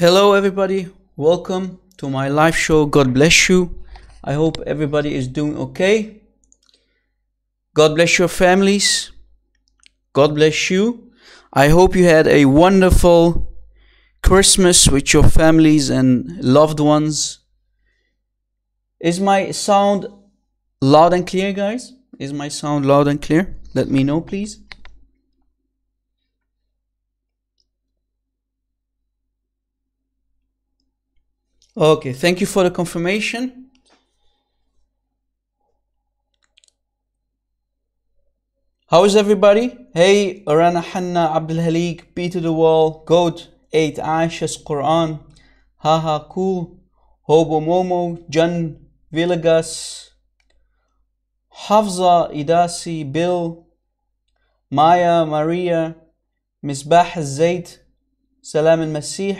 Hello, everybody. Welcome to my live show. God bless you. I hope everybody is doing okay. God bless your families. God bless you. I hope you had a wonderful Christmas with your families and loved ones. Is my sound loud and clear, guys? Is my sound loud and clear? Let me know, please. Okay, thank you for the confirmation. How is everybody? Hey, Rana Hanna, Abdul Halik, P to the Wall, Goat, 8, Aisha's Quran, Haha Cool, Hobo Momo, Jan Villegas, Hafza Idasi, Bill, Maya, Maria, Misbah Zaid, Salam al Masih,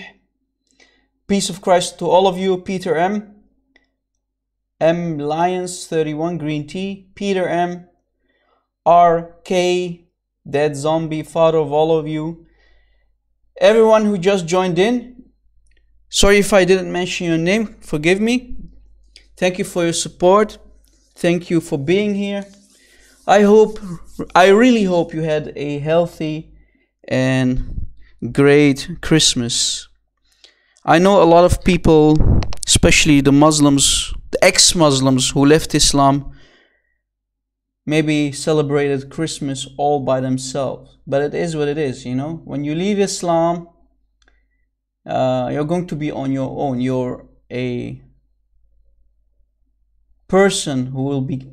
Peace of Christ to all of you, Peter M. M. Lions 31 Green Tea, Peter M. R. K. Dead Zombie, father of all of you. Everyone who just joined in, sorry if I didn't mention your name, forgive me. Thank you for your support. Thank you for being here. I hope, I really hope you had a healthy and great Christmas. I know a lot of people, especially the Muslims, the ex Muslims who left Islam, maybe celebrated Christmas all by themselves. But it is what it is, you know. When you leave Islam, uh, you're going to be on your own. You're a person who will be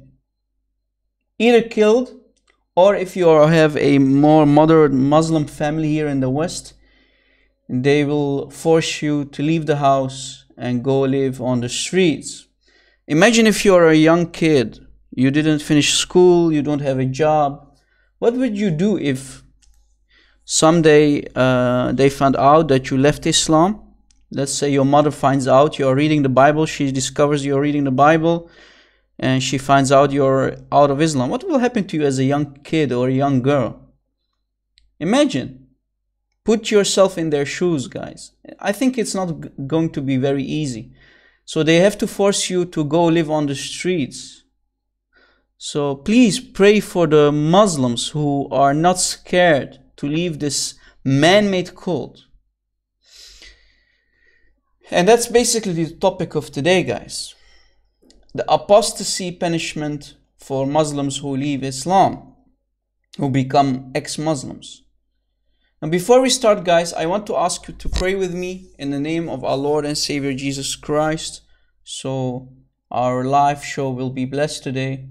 either killed or if you have a more moderate Muslim family here in the West, they will force you to leave the house and go live on the streets. Imagine if you're a young kid, you didn't finish school, you don't have a job. What would you do if someday uh, they found out that you left Islam? Let's say your mother finds out you're reading the Bible, she discovers you're reading the Bible, and she finds out you're out of Islam. What will happen to you as a young kid or a young girl? Imagine Put yourself in their shoes, guys. I think it's not going to be very easy. So they have to force you to go live on the streets. So please pray for the Muslims who are not scared to leave this man-made cult. And that's basically the topic of today, guys. The apostasy punishment for Muslims who leave Islam, who become ex-Muslims. And before we start, guys, I want to ask you to pray with me in the name of our Lord and Savior Jesus Christ. So our live show will be blessed today.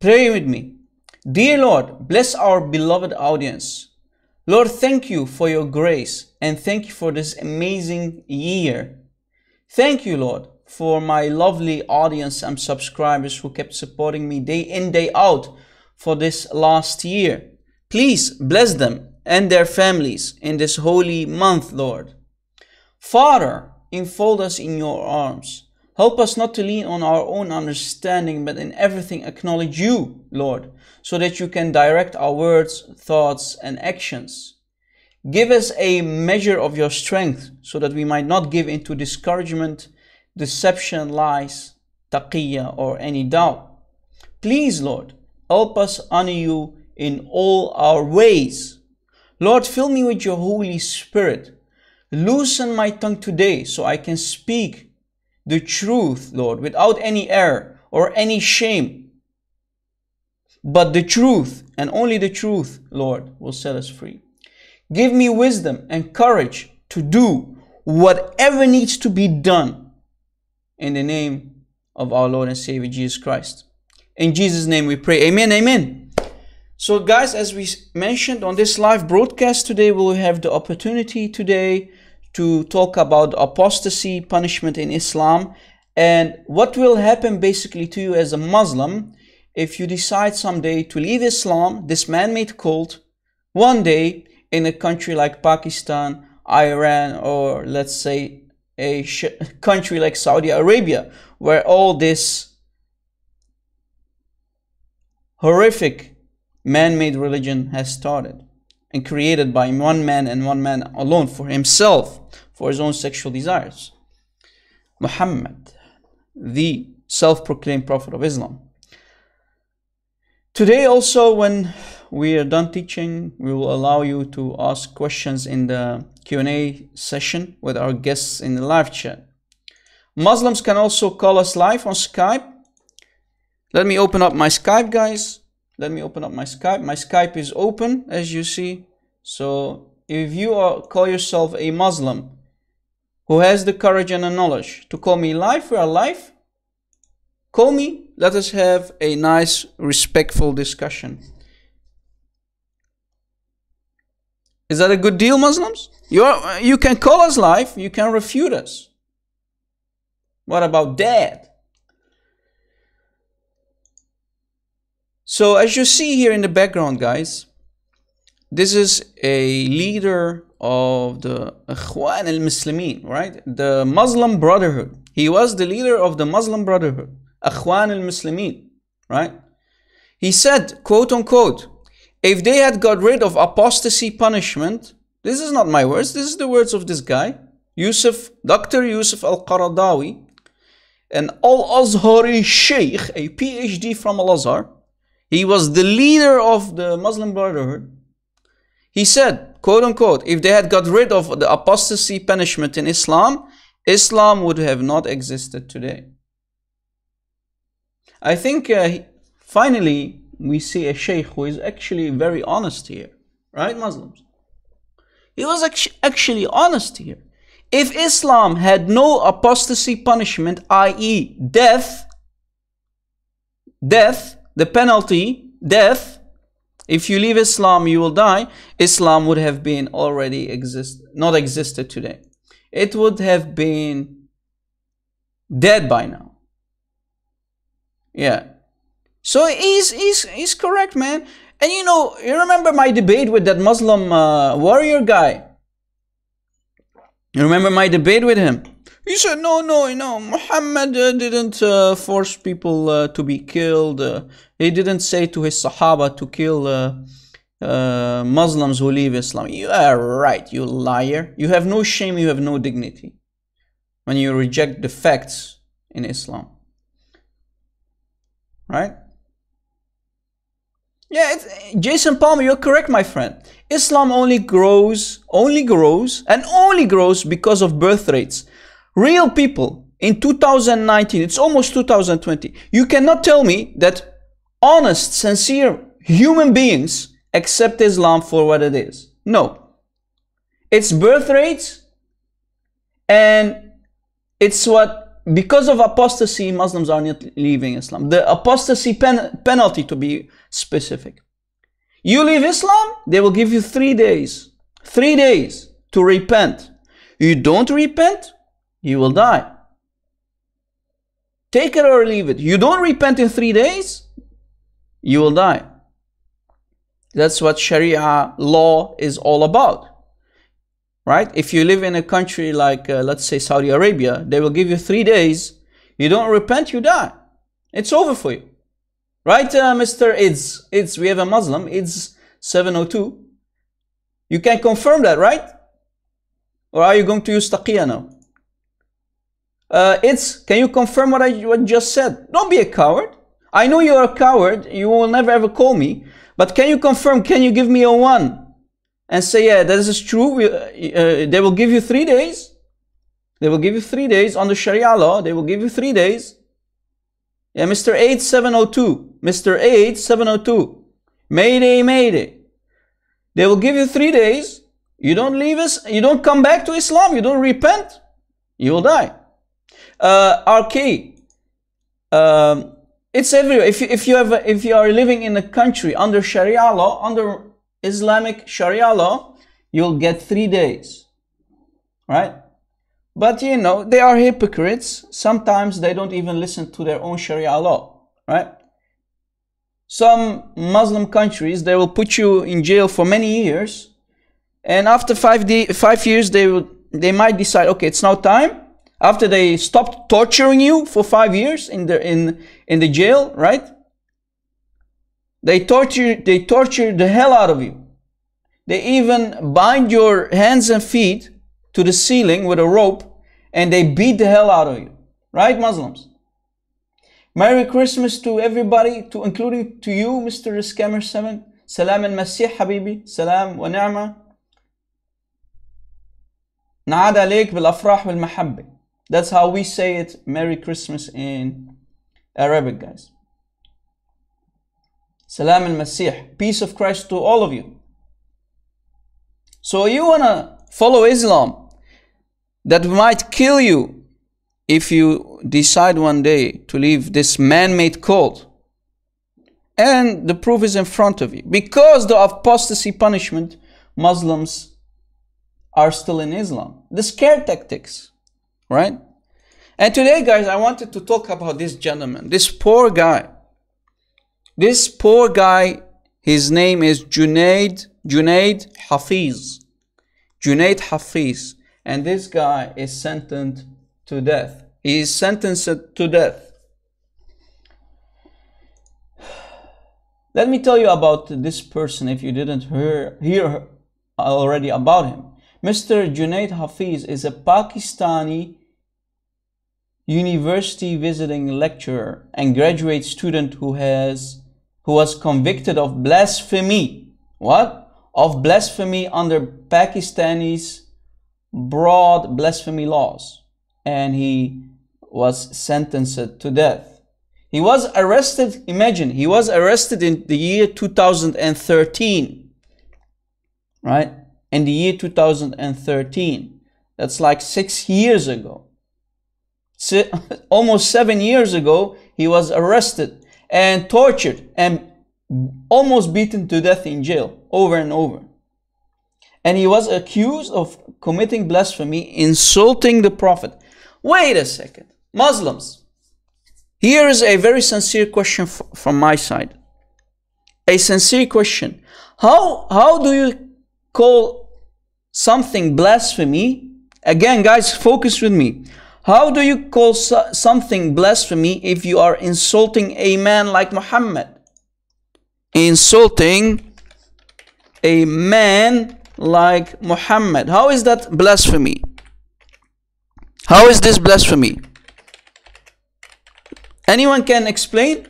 Pray with me. Dear Lord, bless our beloved audience. Lord, thank you for your grace and thank you for this amazing year. Thank you, Lord, for my lovely audience and subscribers who kept supporting me day in, day out for this last year. Please bless them and their families in this holy month, Lord. Father, enfold us in your arms. Help us not to lean on our own understanding, but in everything acknowledge you, Lord, so that you can direct our words, thoughts, and actions. Give us a measure of your strength, so that we might not give into discouragement, deception, lies, taqiyya, or any doubt. Please, Lord, help us honor you in all our ways Lord, fill me with your Holy Spirit. Loosen my tongue today so I can speak the truth, Lord, without any error or any shame. But the truth and only the truth, Lord, will set us free. Give me wisdom and courage to do whatever needs to be done in the name of our Lord and Savior Jesus Christ. In Jesus' name we pray. Amen. Amen. So guys, as we mentioned on this live broadcast today, we'll have the opportunity today to talk about apostasy punishment in Islam and what will happen basically to you as a Muslim if you decide someday to leave Islam, this man-made cult, one day in a country like Pakistan, Iran, or let's say a country like Saudi Arabia, where all this horrific man-made religion has started and created by one man and one man alone for himself for his own sexual desires. Muhammad, the self-proclaimed prophet of Islam. Today also when we are done teaching, we will allow you to ask questions in the Q&A session with our guests in the live chat. Muslims can also call us live on Skype. Let me open up my Skype, guys. Let me open up my Skype. My Skype is open, as you see. So if you are, call yourself a Muslim who has the courage and the knowledge to call me live, we are live. Call me. Let us have a nice, respectful discussion. Is that a good deal, Muslims? You, are, you can call us live, you can refute us. What about that? So as you see here in the background, guys, this is a leader of the Ikhwan al-Muslimin, right? The Muslim Brotherhood. He was the leader of the Muslim Brotherhood, Ikhwan al-Muslimin, right? He said, quote unquote, if they had got rid of apostasy punishment, this is not my words, this is the words of this guy, Yusuf, Dr. Yusuf al-Qaradawi, an Al-Azhari Sheikh, a PhD from Al-Azhar. He was the leader of the Muslim Brotherhood. He said, quote unquote, if they had got rid of the apostasy punishment in Islam, Islam would have not existed today. I think uh, finally we see a sheikh who is actually very honest here, right, Muslims? He was actually honest here. If Islam had no apostasy punishment, i.e., death, death, the penalty, death, if you leave Islam, you will die, Islam would have been already exist, not existed today. It would have been dead by now. Yeah. So he's, he's, he's correct, man. And you know, you remember my debate with that Muslim uh, warrior guy? You remember my debate with him? He said, no, no, no, Muhammad uh, didn't uh, force people uh, to be killed. Uh, he didn't say to his Sahaba to kill uh, uh, Muslims who leave Islam. You are right, you liar. You have no shame, you have no dignity when you reject the facts in Islam. Right? Yeah, Jason Palmer, you're correct, my friend. Islam only grows, only grows, and only grows because of birth rates. Real people in 2019, it's almost 2020. You cannot tell me that honest, sincere human beings accept Islam for what it is. No. It's birth rates and it's what, because of apostasy, Muslims are not leaving Islam. The apostasy pen, penalty to be specific. You leave Islam, they will give you three days. Three days to repent. You don't repent, you will die. Take it or leave it. You don't repent in three days, you will die. That's what Sharia law is all about. Right? If you live in a country like, uh, let's say, Saudi Arabia, they will give you three days. You don't repent, you die. It's over for you. Right, uh, Mr. Ids? Ids, we have a Muslim, Ids 702. You can confirm that, right? Or are you going to use taqiyya now? Uh, Ids, can you confirm what I what just said? Don't be a coward. I know you're a coward. You will never ever call me. But can you confirm? Can you give me a one? And say, yeah, this is true. We, uh, uh, they will give you three days. They will give you three days on the Sharia law. They will give you three days. Yeah, Mr. 8702. Mr. 8702. Mayday, mayday. They will give you three days. You don't leave us, you don't come back to Islam, you don't repent, you will die. Uh, RK, um, it's everywhere. If you, if you have, a, if you are living in a country under Sharia law, under Islamic Sharia law, you'll get three days, right? But you know, they are hypocrites. Sometimes they don't even listen to their own Sharia law, right? Some Muslim countries, they will put you in jail for many years. And after five, day, five years, they, will, they might decide, okay, it's now time after they stopped torturing you for five years in the in in the jail, right? They torture they torture the hell out of you. They even bind your hands and feet to the ceiling with a rope and they beat the hell out of you. Right, Muslims? Merry Christmas to everybody, to including to you, Mr. Scammer 7. Salam al Masih Habibi. Salam wa ni'ma. نعاد bilafrah بالأفراح والمحبة that's how we say it, Merry Christmas in Arabic, guys. Salam al Masih. Peace of Christ to all of you. So you wanna follow Islam that might kill you if you decide one day to leave this man-made cult. And the proof is in front of you. Because the apostasy punishment, Muslims are still in Islam. The scare tactics, right? And today, guys, I wanted to talk about this gentleman, this poor guy. This poor guy, his name is Junaid, Junaid Hafiz. Junaid Hafiz. And this guy is sentenced to death. He is sentenced to death. Let me tell you about this person if you didn't hear, hear already about him. Mr. Junaid Hafiz is a Pakistani university visiting lecturer and graduate student who has who was convicted of blasphemy. What? Of blasphemy under Pakistani's broad blasphemy laws. And he was sentenced to death. He was arrested, imagine, he was arrested in the year 2013. Right? In the year 2013. That's like six years ago. Almost seven years ago, he was arrested and tortured and almost beaten to death in jail over and over. And he was accused of committing blasphemy, insulting the Prophet. Wait a second. Muslims, here is a very sincere question from my side. A sincere question. How, how do you call something blasphemy? Again, guys, focus with me. How do you call something blasphemy if you are insulting a man like Muhammad? Insulting a man like Muhammad. How is that blasphemy? How is this blasphemy? Anyone can explain?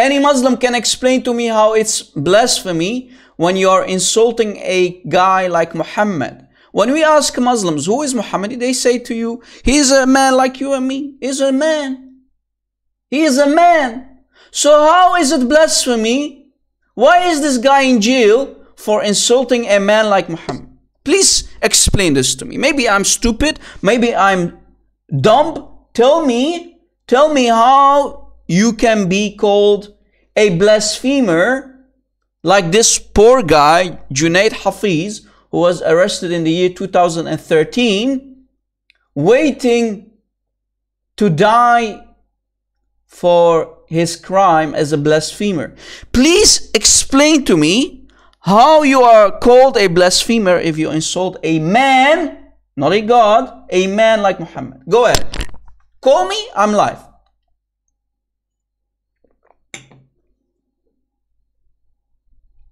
Any Muslim can explain to me how it's blasphemy when you are insulting a guy like Muhammad. When we ask Muslims, who is Muhammad? They say to you, he is a man like you and me. He's a man. He is a man. So how is it blasphemy? Why is this guy in jail for insulting a man like Muhammad? Please explain this to me. Maybe I'm stupid. Maybe I'm dumb. Tell me Tell me how you can be called a blasphemer like this poor guy, Junaid Hafiz, who was arrested in the year 2013, waiting to die for his crime as a blasphemer. Please explain to me how you are called a blasphemer if you insult a man, not a God, a man like Muhammad. Go ahead. Call me, I'm live.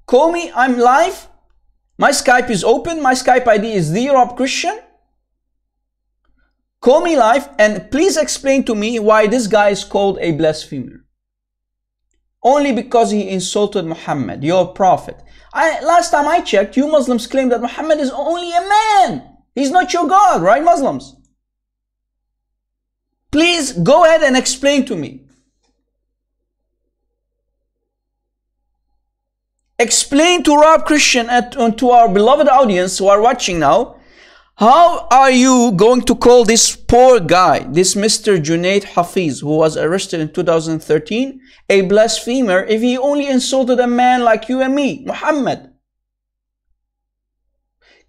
Call me, I'm live. My Skype is open. My Skype ID is the Rob Christian. Call me live and please explain to me why this guy is called a blasphemer. Only because he insulted Muhammad, your prophet. I, last time I checked, you Muslims claim that Muhammad is only a man. He's not your God, right, Muslims? Please go ahead and explain to me. Explain to Rob Christian and uh, to our beloved audience who are watching now, how are you going to call this poor guy, this Mr. Junaid Hafiz, who was arrested in 2013, a blasphemer if he only insulted a man like you and me, Muhammad?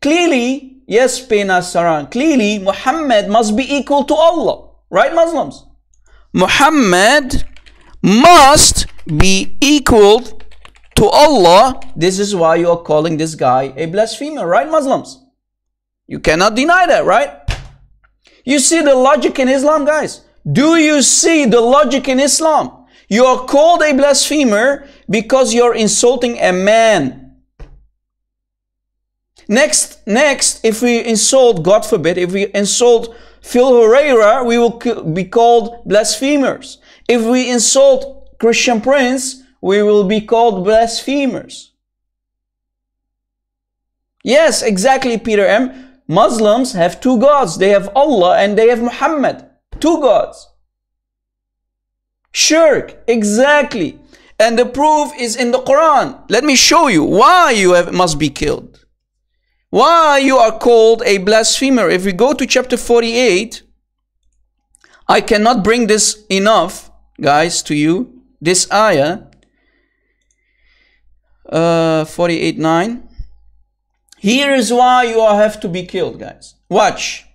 Clearly, yes, Pena Saran, clearly Muhammad must be equal to Allah. Right, Muslims? Muhammad must be equal to Allah. This is why you are calling this guy a blasphemer, right, Muslims? You cannot deny that, right? You see the logic in Islam, guys? Do you see the logic in Islam? You are called a blasphemer because you're insulting a man. Next, next, if we insult, God forbid, if we insult Phil Herrera, we will be called blasphemers. If we insult Christian Prince, we will be called blasphemers. Yes, exactly, Peter M. Muslims have two gods. They have Allah and they have Muhammad. Two gods. Shirk, exactly. And the proof is in the Quran. Let me show you why you have, must be killed. Why you are called a blasphemer. If we go to chapter 48, I cannot bring this enough, guys, to you. This ayah, uh, 48.9. Here is why you have to be killed, guys. Watch.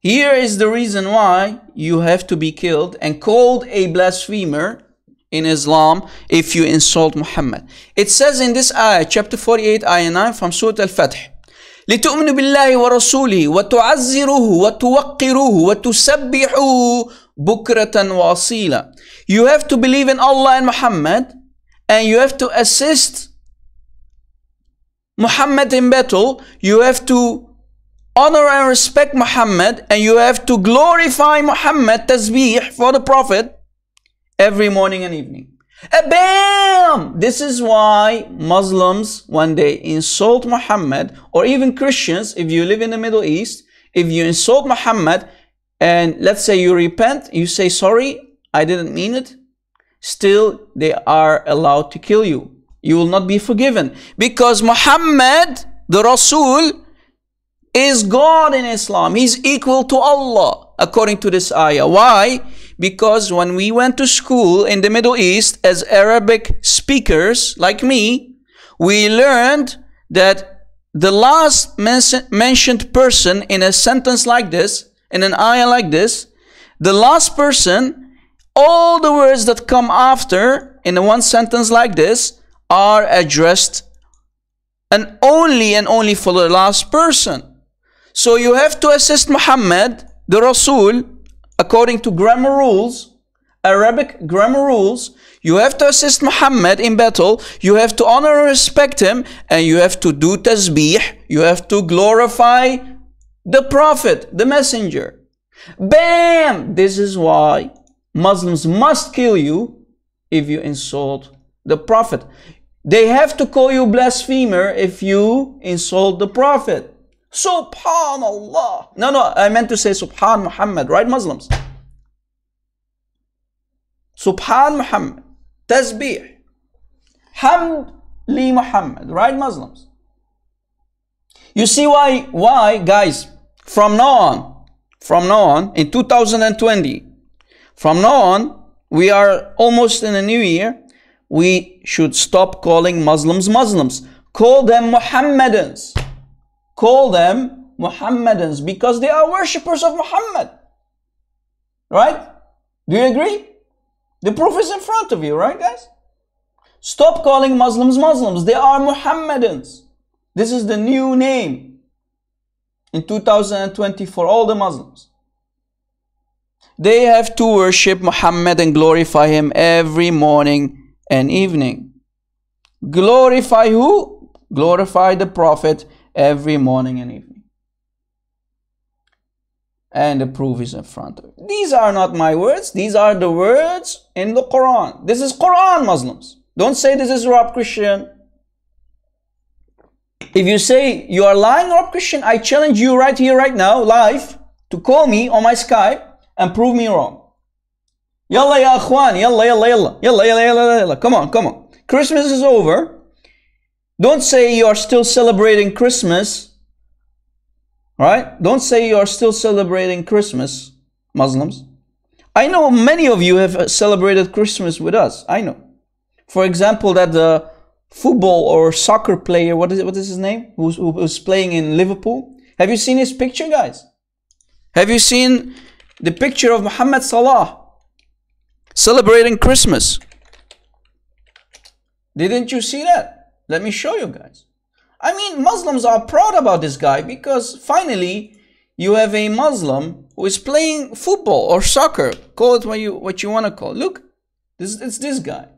Here is the reason why you have to be killed and called a blasphemer in Islam if you insult Muhammad. It says in this ayah, chapter 48, ayah 9 from Surah al-Fath. لتؤمنوا بالله ورسوله وتعزروه وتوقروه وتسبحوه بكرة وأصيلا. You have to believe in Allah and Muhammad and you have to assist Muhammad in battle. You have to honor and respect Muhammad and you have to glorify Muhammad, tasbih for the Prophet every morning and evening. A bam! This is why Muslims, when they insult Muhammad, or even Christians, if you live in the Middle East, if you insult Muhammad, and let's say you repent, you say, sorry, I didn't mean it, still they are allowed to kill you. You will not be forgiven. Because Muhammad, the Rasul, is God in Islam. He's equal to Allah, according to this ayah. Why? Because when we went to school in the Middle East as Arabic speakers, like me, we learned that the last mentioned person in a sentence like this, in an ayah like this, the last person, all the words that come after in one sentence like this are addressed and only and only for the last person. So you have to assist Muhammad, the Rasul, according to grammar rules, Arabic grammar rules. You have to assist Muhammad in battle. You have to honor and respect him. And you have to do tasbih. You have to glorify the Prophet, the Messenger. Bam! This is why Muslims must kill you if you insult the Prophet. They have to call you blasphemer if you insult the Prophet. Subhanallah. No, no, I meant to say Subhan Muhammad, right, Muslims? Subhan Muhammad. Tasbih. Hamd li Muhammad, right, Muslims? You see why, why, guys, from now on, from now on, in 2020, from now on, we are almost in a new year, we should stop calling Muslims Muslims. Call them Muhammadans call them Muhammadans because they are worshippers of Muhammad. Right? Do you agree? The proof is in front of you, right, guys? Stop calling Muslims Muslims. They are Muhammadans. This is the new name in 2020 for all the Muslims. They have to worship Muhammad and glorify him every morning and evening. Glorify who? Glorify the Prophet every morning and evening. And the proof is in front of you. These are not my words. These are the words in the Quran. This is Quran, Muslims. Don't say this is Rob Christian. If you say you are lying, Rob Christian, I challenge you right here, right now, live, to call me on my Skype and prove me wrong. Yalla ya akhwan, yalla, yalla, yalla, yalla, yalla, yalla, yalla. Come on, come on. Christmas is over. Don't say you are still celebrating Christmas. Right? Don't say you are still celebrating Christmas, Muslims. I know many of you have celebrated Christmas with us. I know. For example, that the football or soccer player, what is it, what is his name? Who's, who's playing in Liverpool? Have you seen his picture, guys? Have you seen the picture of Muhammad Salah celebrating Christmas? Didn't you see that? Let me show you guys. I mean, Muslims are proud about this guy because finally you have a Muslim who is playing football or soccer. Call it what you what you want to call. It. Look, this it's this guy.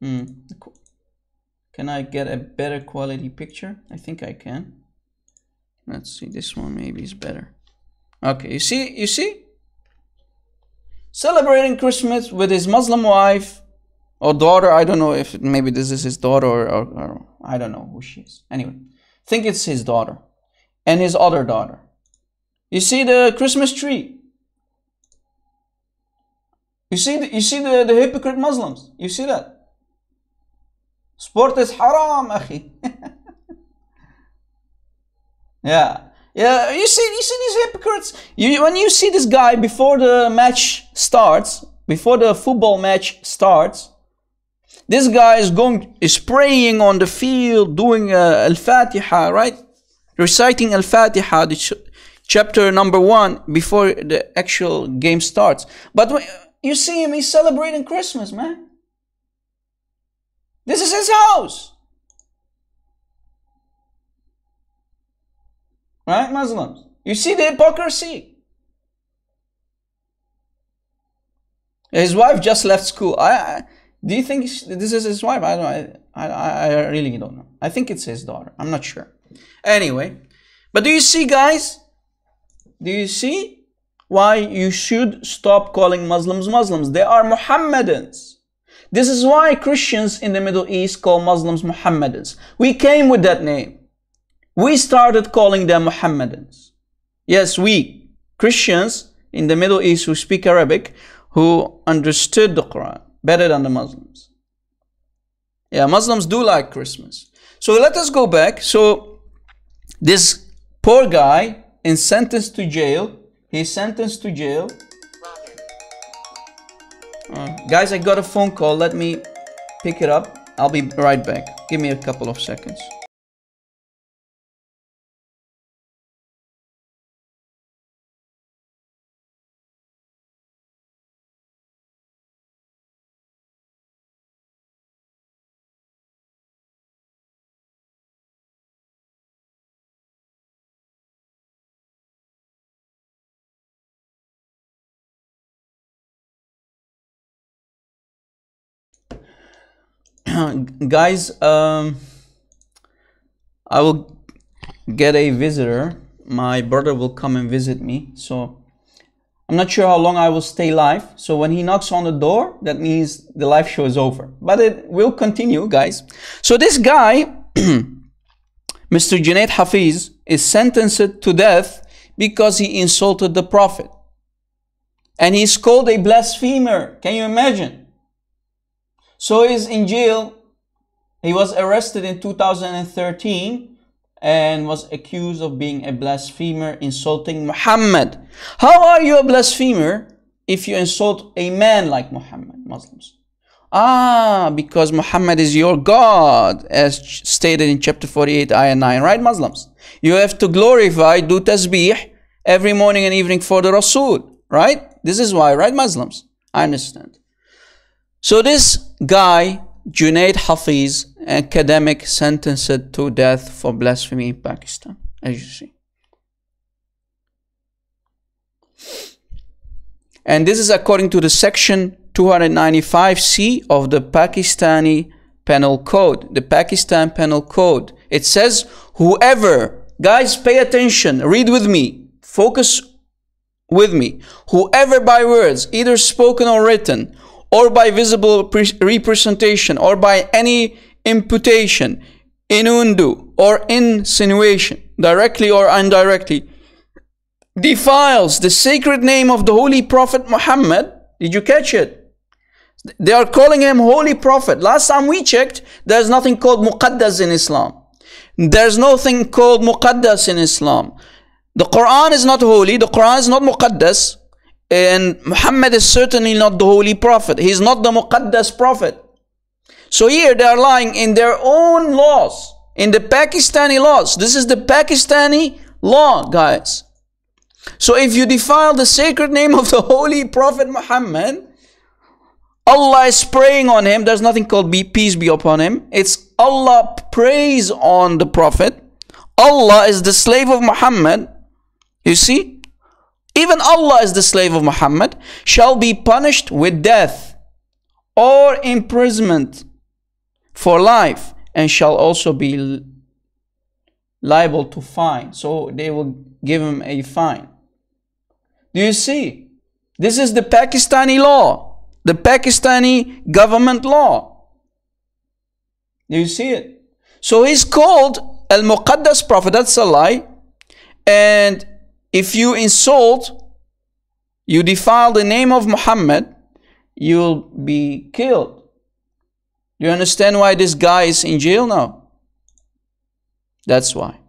Hmm. Can I get a better quality picture? I think I can. Let's see, this one maybe is better. Okay, you see, you see? Celebrating Christmas with his Muslim wife or daughter. I don't know if maybe this is his daughter or, or, or I don't know who she is. Anyway, think it's his daughter and his other daughter. You see the Christmas tree. You see the, you see the, the hypocrite Muslims. You see that? Sport is haram, akhi. yeah. Yeah, you see, you see these hypocrites. You, when you see this guy before the match starts, before the football match starts, this guy is going, is praying on the field, doing uh, Al-Fatiha, right? Reciting Al-Fatiha, ch chapter number one, before the actual game starts. But when you see him, he's celebrating Christmas, man. This is his house. Right, Muslims? You see the hypocrisy. His wife just left school. I, I do you think this is his wife? I don't. I, I, I really don't know. I think it's his daughter. I'm not sure. Anyway, but do you see, guys? Do you see why you should stop calling Muslims Muslims? They are Muhammadans. This is why Christians in the Middle East call Muslims Muhammadans. We came with that name. We started calling them Muhammadans. Yes, we, Christians in the Middle East who speak Arabic, who understood the Quran better than the Muslims. Yeah, Muslims do like Christmas. So let us go back. So this poor guy is sentenced to jail. He's sentenced to jail uh, guys, I got a phone call. Let me pick it up. I'll be right back. Give me a couple of seconds. guys um, i will get a visitor. My brother will come and visit me. So i'm not sure how long i will stay live. So when he knocks on the door that means the live show is over. But it will continue guys. So this guy mr junaid hafiz is sentenced to death because he insulted the prophet. And he's called a blasphemer. Can you imagine so he's in jail. He was arrested in 2013 and was accused of being a blasphemer, insulting Muhammad. How are you a blasphemer if you insult a man like Muhammad, Muslims? Ah, because Muhammad is your God, as stated in chapter 48, ayah 9, right, Muslims? You have to glorify, do tasbih every morning and evening for the Rasul, right? This is why, right, Muslims? I understand. So this guy, Junaid Hafiz, academic sentenced to death for blasphemy in Pakistan, as you see. And this is according to the section 295C of the Pakistani Penal Code, the Pakistan Penal Code. It says, whoever, guys, pay attention, read with me, focus with me. Whoever by words, either spoken or written, or by visible representation or by any imputation, innuendo or insinuation, directly or indirectly, defiles the sacred name of the Holy Prophet Muhammad. Did you catch it? They are calling him Holy Prophet. Last time we checked, there's nothing called Muqaddas in Islam. There's nothing called Muqaddas in Islam. The Quran is not holy, the Quran is not Muqaddas. And Muhammad is certainly not the holy prophet. He's not the Muqaddas prophet. So here they are lying in their own laws, in the Pakistani laws. This is the Pakistani law, guys. So if you defile the sacred name of the holy prophet Muhammad, Allah is praying on him. There's nothing called be peace be upon him. It's Allah prays on the prophet. Allah is the slave of Muhammad. You see? Even Allah is the slave of Muhammad, shall be punished with death or imprisonment for life and shall also be liable to fine. So they will give him a fine. Do you see? This is the Pakistani law, the Pakistani government law. Do you see it? So he's called Al Muqaddas Prophet. That's a lie. And if you insult, you defile the name of Muhammad, you'll be killed. Do you understand why this guy is in jail now? That's why.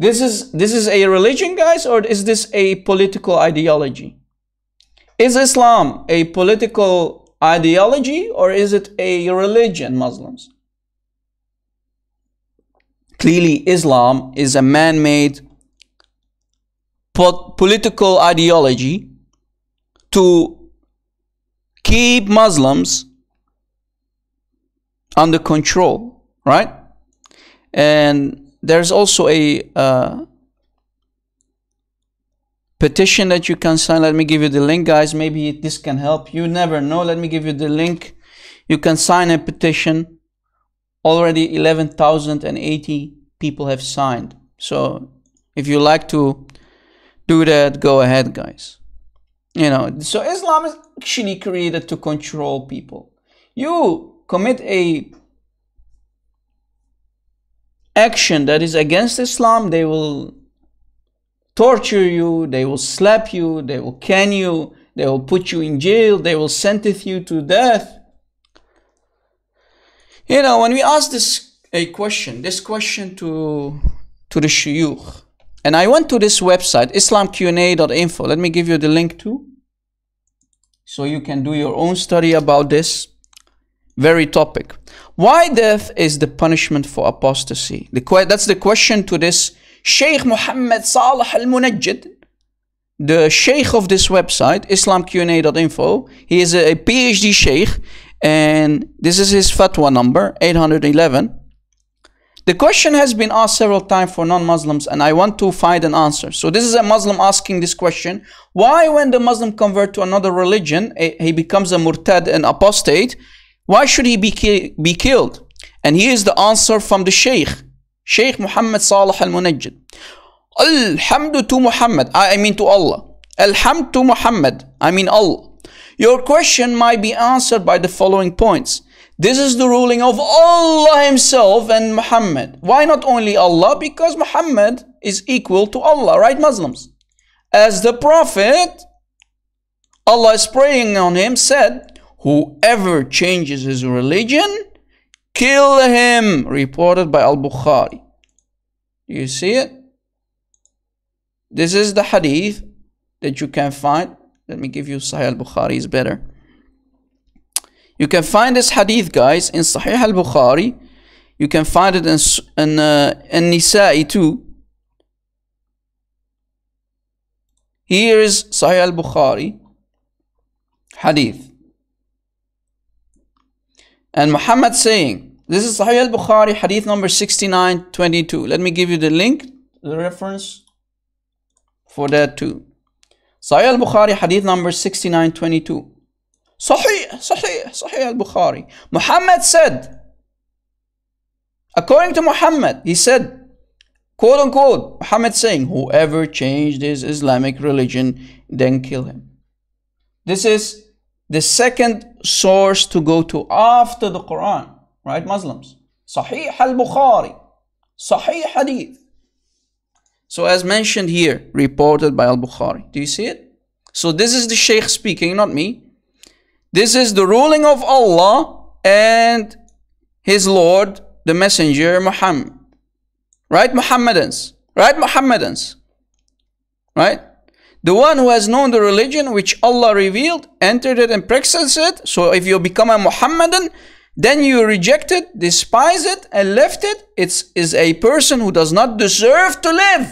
This is this is a religion, guys, or is this a political ideology? Is Islam a political ideology or is it a religion, Muslims? Clearly, Islam is a man-made political ideology to keep Muslims under control, right? And there's also a uh, petition that you can sign. Let me give you the link, guys. Maybe this can help. You never know. Let me give you the link. You can sign a petition. Already 11,080 people have signed. So if you like to do that, go ahead, guys. You know, so Islam is actually created to control people. You commit a action that is against Islam, they will torture you, they will slap you, they will can you, they will put you in jail, they will sentence you to death. You know, when we ask this a question, this question to to the shuyukh, and I went to this website, islamqna.info. Let me give you the link too. So you can do your own study about this very topic. Why death is the punishment for apostasy? The, that's the question to this Sheikh Muhammad Salih Al Munajjid, the Sheikh of this website, islamqna.info. He is a PhD Sheikh, and this is his fatwa number 811. The question has been asked several times for non-Muslims and I want to find an answer. So this is a Muslim asking this question. Why when the Muslim convert to another religion, eh, he becomes a murtad, an apostate, why should he be, ki be killed? And here is the answer from the Shaykh, Shaykh Muhammad Salih al-Munajjid. Alhamdu to Muhammad, I mean to Allah. Alhamd to Muhammad, I mean Allah. Your question might be answered by the following points. This is the ruling of Allah Himself and Muhammad. Why not only Allah? Because Muhammad is equal to Allah, right, Muslims? As the Prophet, Allah is praying on him, said, Whoever changes his religion, kill him. Reported by Al Bukhari. You see it? This is the hadith that you can find. Let me give you Sahih al Bukhari, is better. You can find this hadith, guys, in Sahih al-Bukhari. You can find it in, in, uh, in Nisa'i too. Here is Sahih al-Bukhari hadith. And Muhammad saying, this is Sahih al-Bukhari hadith number 6922. Let me give you the link, the reference for that too. Sahih al-Bukhari hadith number 6922. Sahih, Sahih, Sahih al-Bukhari. Muhammad said, according to Muhammad, he said, quote unquote, Muhammad saying, whoever changed his Islamic religion, then kill him. This is the second source to go to after the Quran, right, Muslims? Sahih al-Bukhari, Sahih hadith. So as mentioned here, reported by al-Bukhari. Do you see it? So this is the Shaykh speaking, not me. This is the ruling of Allah and His Lord, the Messenger Muhammad. Right, Muhammadans? Right, Muhammadans? Right? The one who has known the religion which Allah revealed, entered it and practiced it. So if you become a Muhammadan, then you reject it, despise it, and left it. It is a person who does not deserve to live.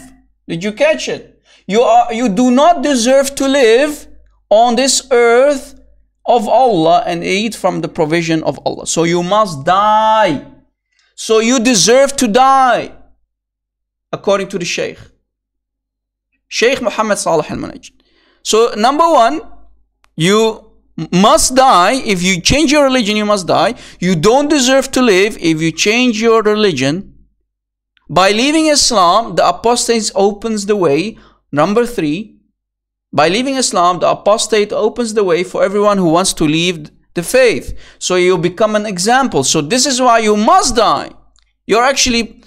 Did you catch it? You are you do not deserve to live on this earth of Allah and eat from the provision of Allah. So you must die. So you deserve to die. According to the Shaykh. Shaykh Muhammad Salih al Manaj. So number one, you must die. If you change your religion, you must die. You don't deserve to live if you change your religion. By leaving Islam, the apostate opens the way. Number three, by leaving Islam, the apostate opens the way for everyone who wants to leave the faith. So you become an example. So this is why you must die. You're actually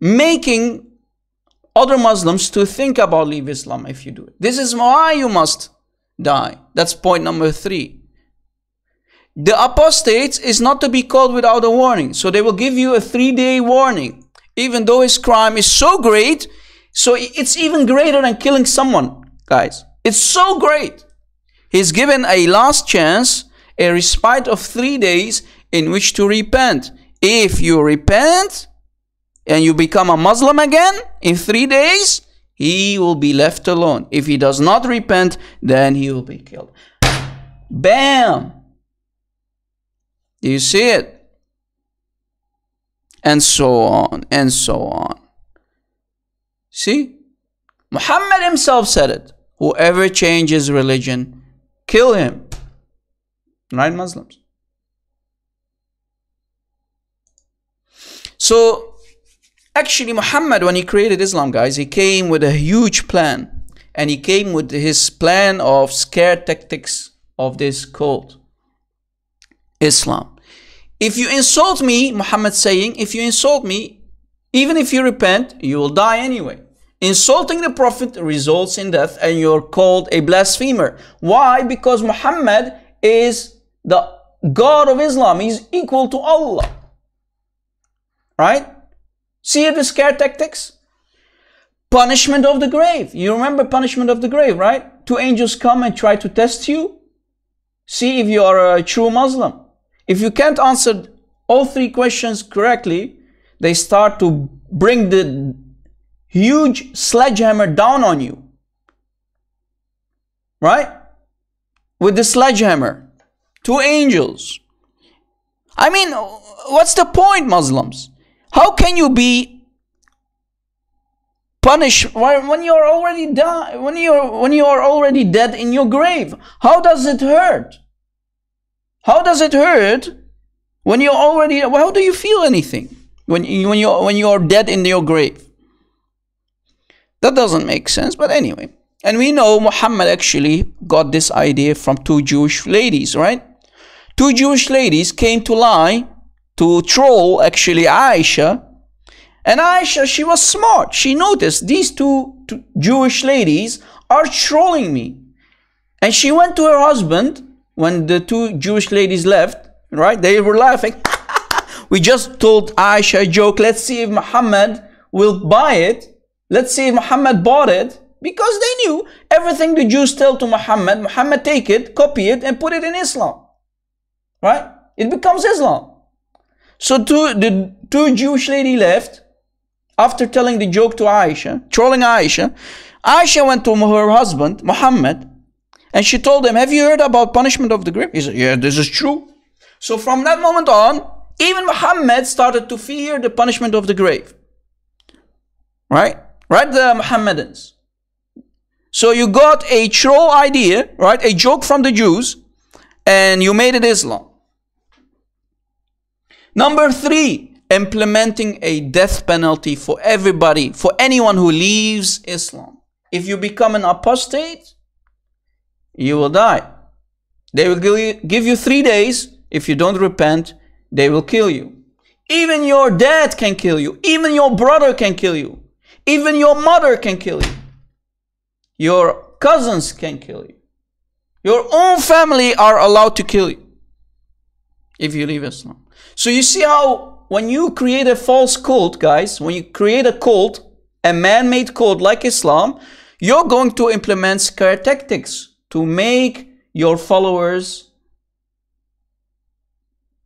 making other Muslims to think about leave Islam if you do it. This is why you must die. That's point number three. The apostate is not to be called without a warning. So they will give you a three day warning. Even though his crime is so great, so it's even greater than killing someone, guys. It's so great. He's given a last chance, a respite of three days in which to repent. If you repent and you become a Muslim again in three days, he will be left alone. If he does not repent, then he will be killed. Bam! Do you see it? And so on, and so on. See? Muhammad himself said it. Whoever changes religion, kill him. Right, Muslims? So, actually, Muhammad, when he created Islam, guys, he came with a huge plan. And he came with his plan of scare tactics of this cult. Islam. If you insult me, Muhammad saying, if you insult me, even if you repent, you will die anyway. Insulting the Prophet results in death and you're called a blasphemer. Why? Because Muhammad is the God of Islam. He's equal to Allah. Right? See the scare tactics? Punishment of the grave. You remember punishment of the grave, right? Two angels come and try to test you. See if you are a true Muslim. If you can't answer all three questions correctly, they start to bring the huge sledgehammer down on you. Right? With the sledgehammer. Two angels. I mean, what's the point, Muslims? How can you be punished when you're already die, when you're when you are already dead in your grave? How does it hurt? How does it hurt when you're already? How do you feel anything when you, when you when you are dead in your grave? That doesn't make sense, but anyway. And we know Muhammad actually got this idea from two Jewish ladies, right? Two Jewish ladies came to lie, to troll actually Aisha. And Aisha, she was smart. She noticed these two, two Jewish ladies are trolling me. And she went to her husband when the two Jewish ladies left, right? They were laughing. we just told Aisha a joke. Let's see if Muhammad will buy it. Let's see if Muhammad bought it because they knew everything the Jews tell to Muhammad, Muhammad take it, copy it, and put it in Islam. Right? It becomes Islam. So two, the two Jewish lady left after telling the joke to Aisha, trolling Aisha. Aisha went to her husband, Muhammad, and she told him, Have you heard about punishment of the grave? He said, Yeah, this is true. So from that moment on, even Muhammad started to fear the punishment of the grave. Right? right? The Muhammadans. So you got a troll idea, right? A joke from the Jews, and you made it Islam. Number three, implementing a death penalty for everybody, for anyone who leaves Islam. If you become an apostate, you will die. They will give you three days. If you don't repent, they will kill you. Even your dad can kill you. Even your brother can kill you. Even your mother can kill you. Your cousins can kill you. Your own family are allowed to kill you if you leave Islam. So you see how when you create a false cult, guys, when you create a cult, a man-made cult like Islam, you're going to implement scare tactics to make your followers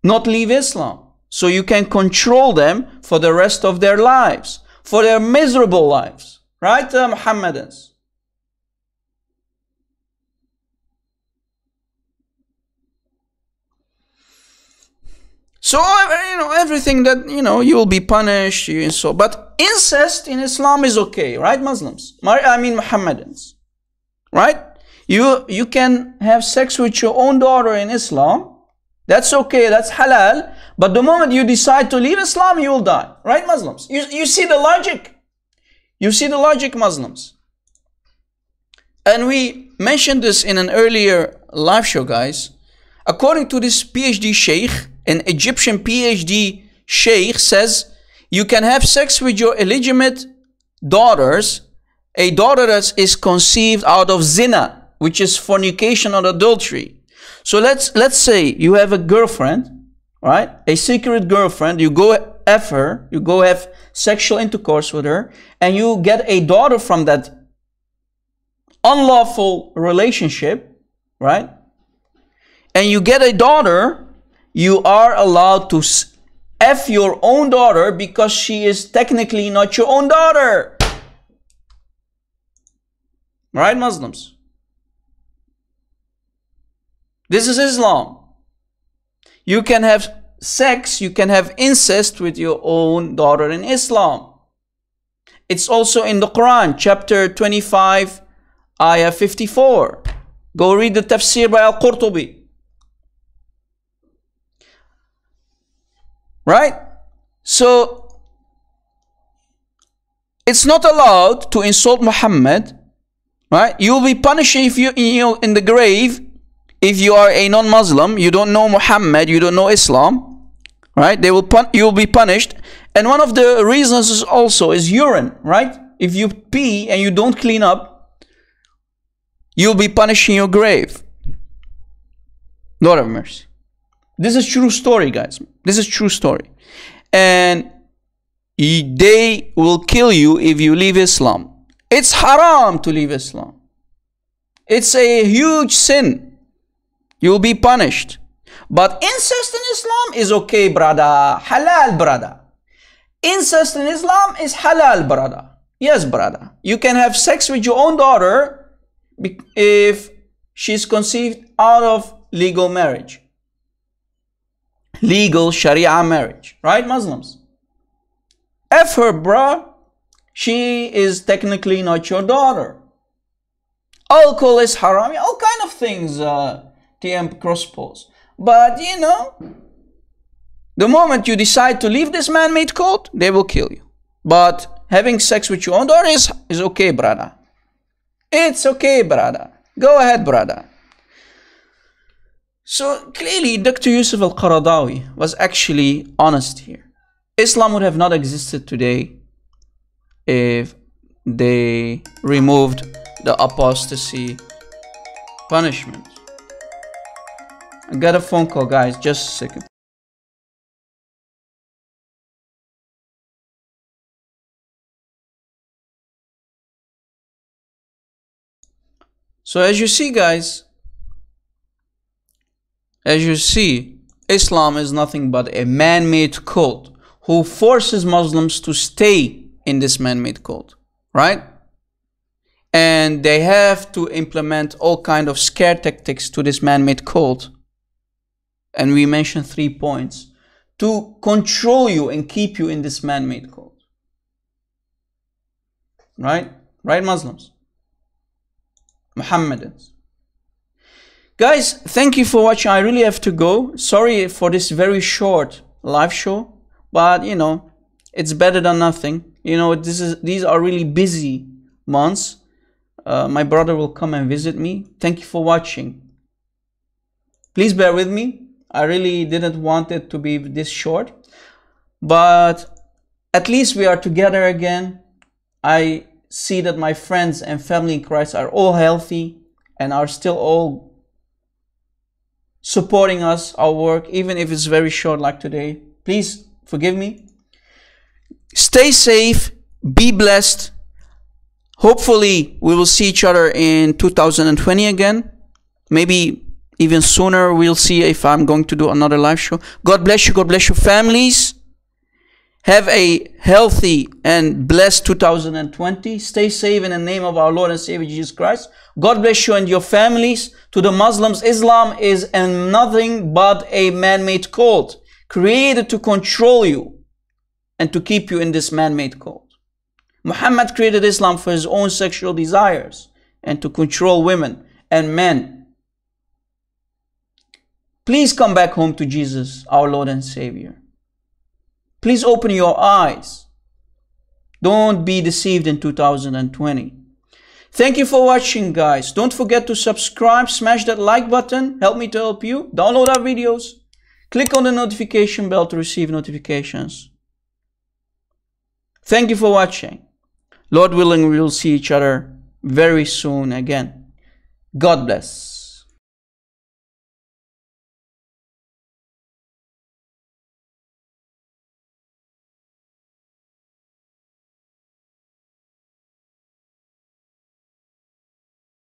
not leave Islam. So you can control them for the rest of their lives for their miserable lives. Right, the Muhammadans? So you know everything that you know you will be punished. You so, but incest in Islam is okay, right? Muslims, I mean Muhammadans, right? You, you can have sex with your own daughter in Islam. That's okay, that's halal. But the moment you decide to leave Islam, you will die. Right, Muslims? You, you see the logic? You see the logic, Muslims? And we mentioned this in an earlier live show, guys. According to this PhD sheikh, an Egyptian PhD sheikh says you can have sex with your illegitimate daughters, a daughter that is conceived out of zina, which is fornication or adultery. So let's let's say you have a girlfriend, right? A secret girlfriend. You go F her, you go have sexual intercourse with her, and you get a daughter from that unlawful relationship, right? And you get a daughter, you are allowed to F your own daughter because she is technically not your own daughter. Right, Muslims? This is Islam. You can have sex, you can have incest with your own daughter in Islam. It's also in the Quran, chapter 25, ayah 54. Go read the tafsir by Al-Qurtubi. Right? So, it's not allowed to insult Muhammad. Right? You will be punished if you, know, in the grave if you are a non-Muslim, you don't know Muhammad, you don't know Islam, right? They will pun- you will be punished. And one of the reasons is also is urine, right? If you pee and you don't clean up, you'll be punished in your grave. Lord of mercy. This is true story, guys. This is true story. And they will kill you if you leave Islam. It's haram to leave Islam. It's a huge sin you will be punished. But incest in Islam is okay, brother. Halal, brother. Incest in Islam is halal, brother. Yes, brother. You can have sex with your own daughter if she's conceived out of legal marriage. Legal Sharia marriage. Right, Muslims? F her, bruh. She is technically not your daughter. Alcohol is haram. All kind of things. Uh, TM cross pose. But you know, the moment you decide to leave this man-made cult, they will kill you. But having sex with your own daughter is, is okay, brother. It's okay, brother. Go ahead, brother. So clearly, Dr. Yusuf al-Qaradawi was actually honest here. Islam would have not existed today if they removed the apostasy punishment. I got a phone call, guys. Just a second. So as you see, guys, as you see, Islam is nothing but a man-made cult who forces Muslims to stay in this man-made cult, right? And they have to implement all kind of scare tactics to this man-made cult and we mentioned three points to control you and keep you in this man-made code right? Right muslims? Muhammadans. Guys thank you for watching. I really have to go. Sorry for this very short live show but you know it's better than nothing. You know this is these are really busy months. Uh, my brother will come and visit me. Thank you for watching. Please bear with me I really didn't want it to be this short, but at least we are together again. I see that my friends and family in Christ are all healthy and are still all supporting us, our work, even if it's very short like today. Please forgive me. Stay safe, be blessed. Hopefully, we will see each other in 2020 again. Maybe even sooner we'll see if I'm going to do another live show. God bless you. God bless your families. Have a healthy and blessed 2020. Stay safe in the name of our Lord and Savior Jesus Christ. God bless you and your families. To the Muslims, Islam is nothing but a man-made cult created to control you and to keep you in this man-made cult. Muhammad created Islam for his own sexual desires and to control women and men. Please come back home to Jesus, our Lord and Savior. Please open your eyes. Don't be deceived in 2020. Thank you for watching, guys. Don't forget to subscribe, smash that like button, help me to help you. Download our videos. Click on the notification bell to receive notifications. Thank you for watching. Lord willing, we will see each other very soon again. God bless.